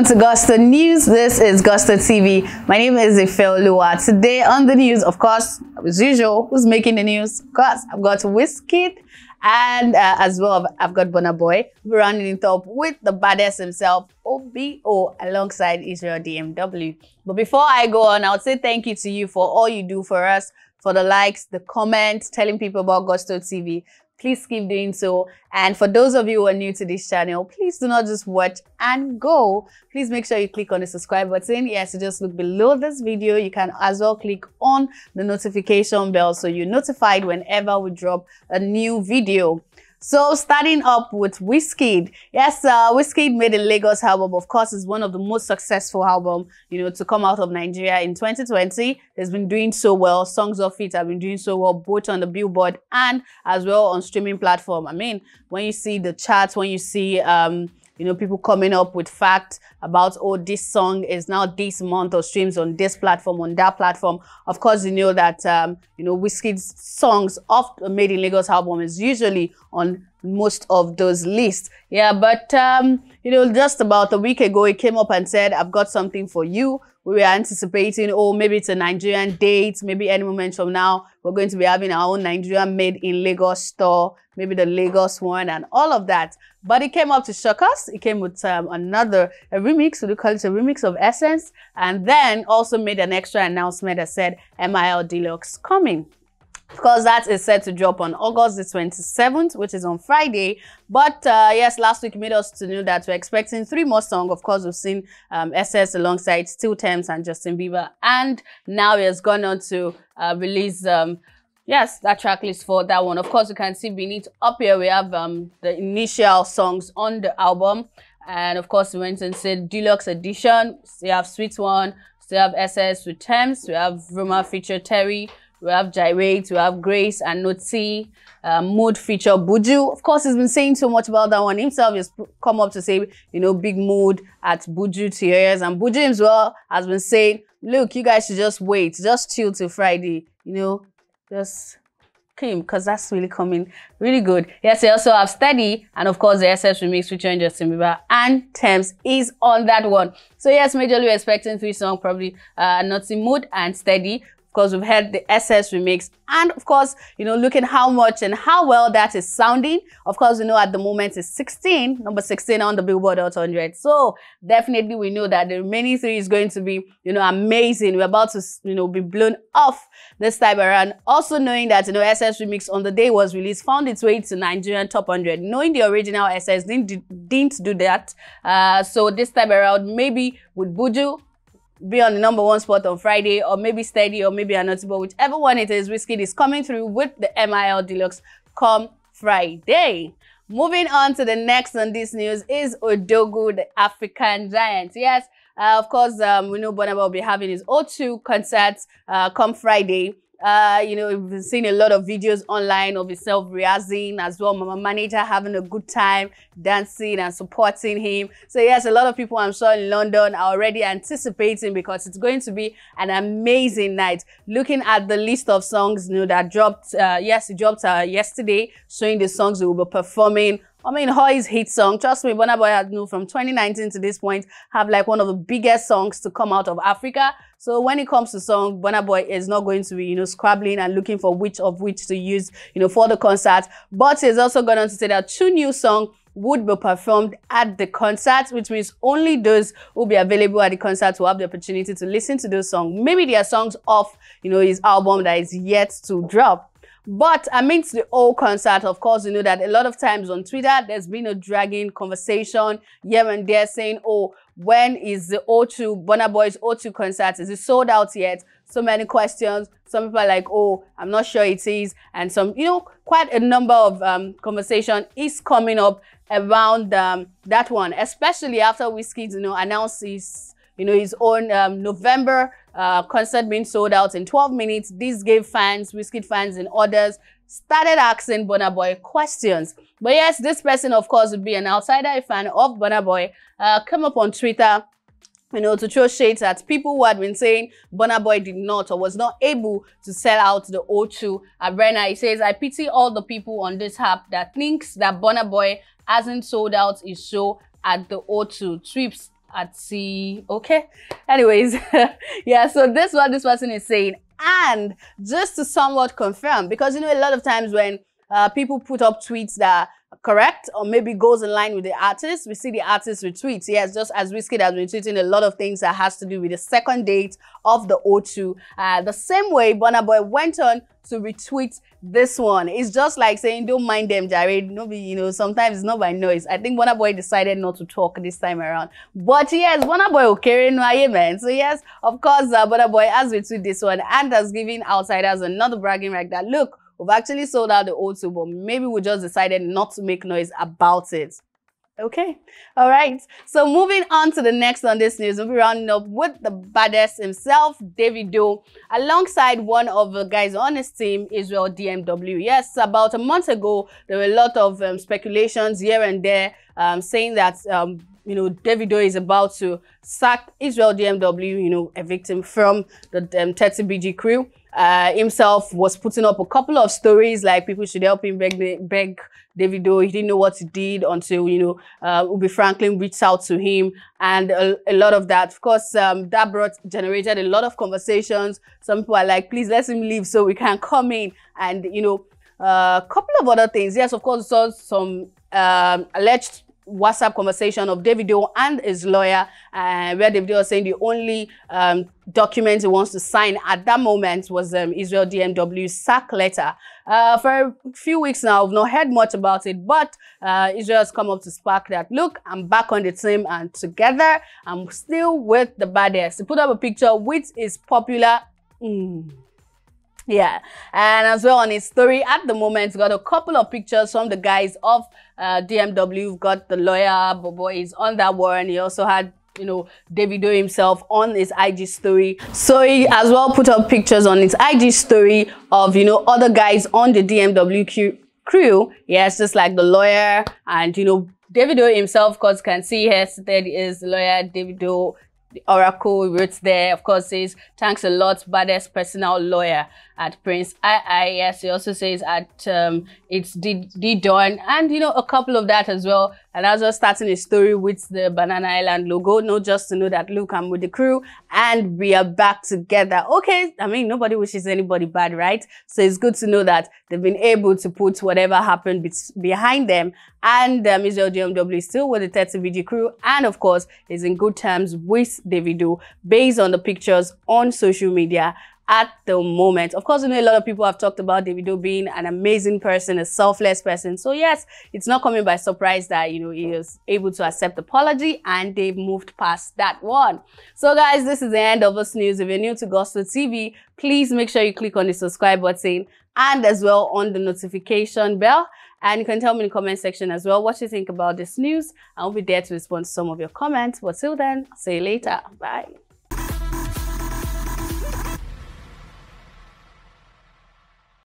Welcome to Gusto News. This is Gusto TV. My name is Ife Lua. Today on the news, of course, as usual, who's making the news? Of course, I've got Wizkid and uh, as well, I've got Burna Boy. We're rounding it up with the baddest himself, OBO, alongside Israel DMW. But before I go on, I would say thank you to you for all you do for us, for the likes, the comments, telling people about Gusto TV please keep doing so. And for those of you who are new to this channel, please do not just watch and go. Please make sure you click on the subscribe button. Yes, just look below this video. You can as well click on the notification bell so you're notified whenever we drop a new video. So starting up with Wizkid. Yes, uh, Wizkid made a Lagos album. Of course, it's one of the most successful album, you know, to come out of Nigeria in 2020. It's been doing so well. Songs of it have been doing so well, both on the Billboard and as well on streaming platform. I mean, when you see the charts, when you see, um, you know, people coming up with facts about, oh, this song is now this month or streams on this platform, on that platform. Of course, you know that, um, you know, Wizkid's songs of Made in Lagos album is usually on most of those lists. Yeah, but, um, you know, just about a week ago, he came up and said, I've got something for you we were anticipating, oh, maybe it's a Nigerian date. Maybe any moment from now, we're going to be having our own Nigerian made in Lagos store, maybe the Lagos one and all of that. But it came up to shock us. It came with um, another a remix, we call it a remix of Essence, and then also made an extra announcement that said MIL Deluxe coming because that is set to drop on August the 27th, which is on Friday. But uh, yes, last week made us to know that we're expecting three more songs. Of course, we've seen um, Essence alongside Still Tems and Justin Bieber. And now he has gone on to uh, release, um, yes, that track list for that one. Of course, you can see beneath up here, we have um, the initial songs on the album. And of course, we went and said Deluxe Edition. So you have Sweet One, so you have Essence with Tems, we have Roma feature Terri, we have Gyrate, we have Grace and Notsi, uh, Mood feature Buju. Of course, he's been saying so much about that one himself. He's come up to say, you know, big mood at Buju tears. And Buju as well has been saying, look, you guys should just wait, just chill till Friday, you know, just came because that's really coming really good. Yes, they also have Steady and of course the Essence remix featuring Justin Bieber and Tems is on that one. So yes, majorly we're expecting three songs, probably uh, Mood and Steady. Of course, we've heard the Essence remix. And of course, you know, looking how much and how well that is sounding. Of course, we know at the moment it's 16, number 16 on the Billboard Hot 100. So definitely we know that the remaining three is going to be, you know, amazing. We're about to, you know, be blown off this time around. Also knowing that, you know, Essence remix on the day was released, found its way to Nigerian top 100. Knowing the original Essence didn't, didn't do that. Uh, so this time around, maybe with Buju, be on the number one spot on Friday, or maybe steady, or maybe not. But whichever one it is, Wizkid is coming through with the MIL Deluxe come Friday. Moving on to the next on this news is Odogwu, the African giant. Yes, uh, of course, um, we know Burna will be having his O2 concerts uh, come Friday. Uh, you know, we've seeing a lot of videos online of himself rehearsing as well. Mama manager having a good time, dancing and supporting him. So yes, a lot of people I'm sure in London are already anticipating because it's going to be an amazing night. Looking at the list of songs, you know, that dropped, uh, yes, it dropped uh, yesterday, showing the songs we will be performing I mean, Hoy's hit song, trust me, Burna Boy had known from 2019 to this point, have like one of the biggest songs to come out of Africa. So when it comes to song, Burna Boy is not going to be, you know, scrabbling and looking for which of which to use, you know, for the concert. But he's also going on to say that two new songs would be performed at the concert, which means only those who will be available at the concert will have the opportunity to listen to those songs. Maybe they are songs off, you know, his album that is yet to drop. But amidst the whole concert, of course, you know that a lot of times on Twitter, there's been a dragging conversation here and there saying, oh, when is the O2, Burna Boy's O2 concert? Is it sold out yet? So many questions. Some people are like, oh, I'm not sure it is. And some, you know, quite a number of um, conversation is coming up around um, that one, especially after Wizkid, you know, announced his, you know, his own um, November uh, concert being sold out in 12 minutes. This gave fans, Wizkid fans and others started asking Burna Boy questions. But yes, this person, of course, would be an outsider, a fan of Burna Boy, uh, come up on Twitter you know, to throw shades at people who had been saying Burna Boy did not or was not able to sell out the O2 arena. He says, I pity all the people on this app that thinks that Burna Boy hasn't sold out his show at the O2. Trips at sea. Okay. Anyways, yeah. So this what this person is saying, and just to somewhat confirm, because you know a lot of times when uh, people put up tweets that correct or maybe goes in line with the artist. We see the artist retweets. Yes, just as Wizkid has been tweeting a lot of things that has to do with the second date of the O2. Uh, the same way Burna Boy went on to retweet this one. It's just like saying, don't mind them, Jared. No, you know, sometimes it's not by noise. I think Burna Boy decided not to talk this time around. But yes, Burna Boy will carry no man. So yes, of course, uh, Burna Boy has retweeted this one and has given outsiders another bragging right that, look, We've actually sold out the O2, but maybe we just decided not to make noise about it. Okay. All right. So moving on to the next on this news, we'll be rounding up with the baddest himself, Davido, alongside one of the guys on his team, Israel DMW. Yes, about a month ago, there were a lot of um, speculations here and there um, saying that um, you know, Davido is about to sack Israel DMW, you know, evict him from the um, 30 BG crew uh, himself was putting up a couple of stories like people should help him beg, beg Davido. He didn't know what he did until, you know, uh, Ubi Franklin reached out to him and a, a lot of that. Of course, um, that brought, generated a lot of conversations. Some people are like, please let him leave so we can come in and, you know, a uh, couple of other things. Yes, of course, saw some um, alleged WhatsApp conversation of Davido and his lawyer, uh, where Davido was saying the only um, document he wants to sign at that moment was um, Israel DMW sack letter. Uh, for a few weeks now, I've not heard much about it, but uh, Israel has come up to spark that, look, I'm back on the team and together, I'm still with the baddest. He put up a picture with his popular... Mm, yeah, and as well on his story at the moment, got a couple of pictures from the guys of uh, DMW. We've got the lawyer, Bobo is on that one. He also had you know, Davido himself on his IG story. So he as well put up pictures on his IG story of, you know, other guys on the DMW crew. Yes, just like the lawyer and, you know, Davido himself, of course, can see here, that is lawyer Davido the Oracle wrote there, of course, says, thanks a lot, baddest personal lawyer at Prince I Yes, he also says at um, it's D, D Dawn, and you know, a couple of that as well. And I was just starting a story with the Banana Island logo, not just to know that, look, I'm with the crew and we are back together. Okay, I mean, nobody wishes anybody bad, right? So it's good to know that they've been able to put whatever happened be behind them. And um, Israel DMW is still with the 30 BG crew, and of course, is in good terms with Davido based on the pictures on social media at the moment. Of course, you know, a lot of people have talked about Davido being an amazing person, a selfless person. So yes, it's not coming by surprise that, you know, he was able to accept apology and they've moved past that one. So guys, this is the end of this news. If you're new to Gusto TV, please make sure you click on the subscribe button and as well on the notification bell. And you can tell me in the comment section as well what you think about this news. I'll be there to respond to some of your comments. But till then, see you later. Bye.